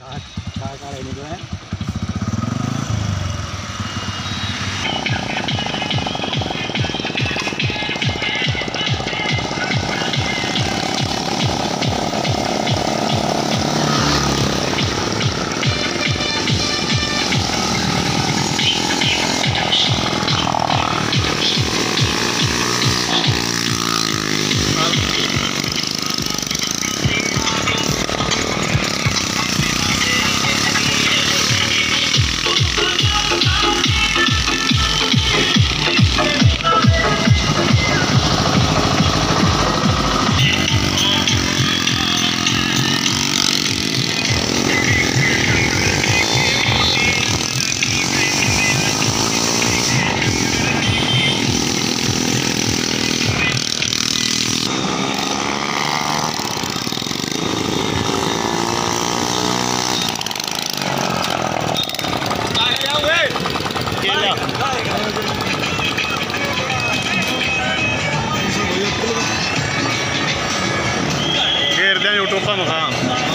चार साढ़े जो है। Vamos lá.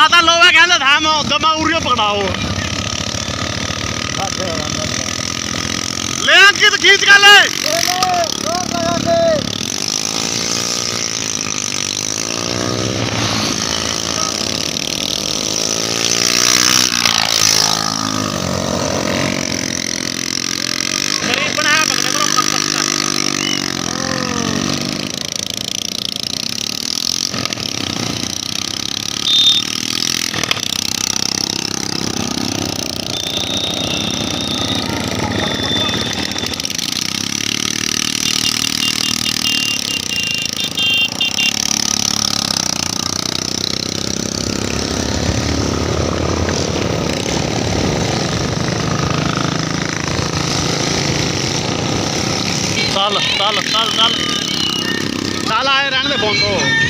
ज़्यादा लोग कहते था मैं उधर मैं उरियो पकड़ाओ ले अंकित खींच कर ले तल तल तल तल तल आएर राख्दै फोनको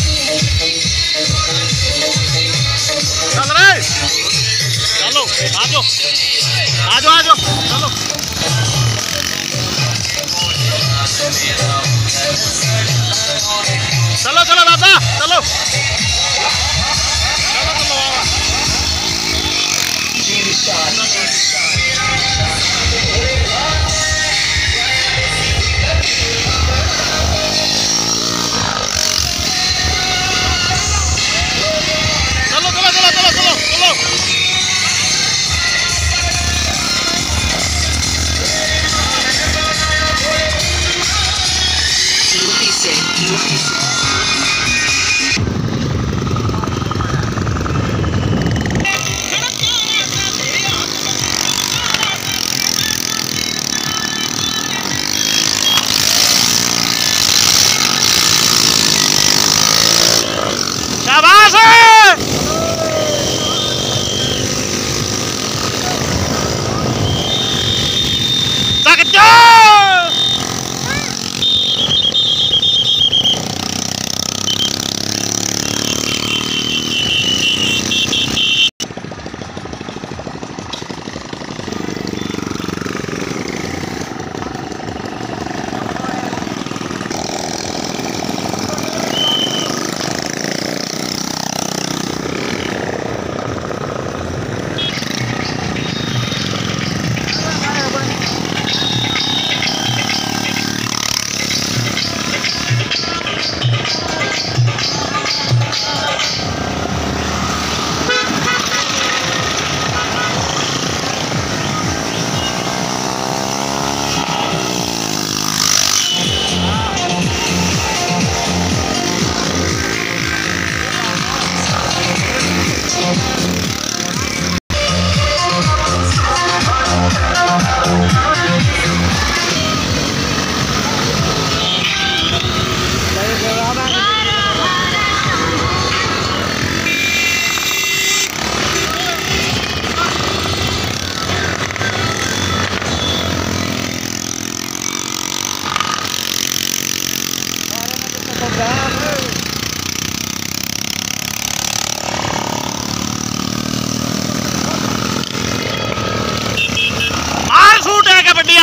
चलो आ जाओ आ जाओ आ जाओ चलो। चलो चलो दादा चलो।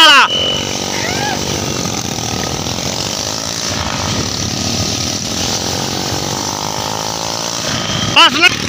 からバス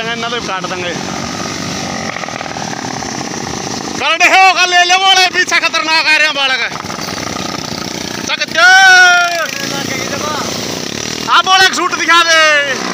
देंगे ना भी काट देंगे कर दे हो कल ले ले बोले पीछे खतरनाक आ रहे हैं बालक सकते आप बोले सूट दिखा दे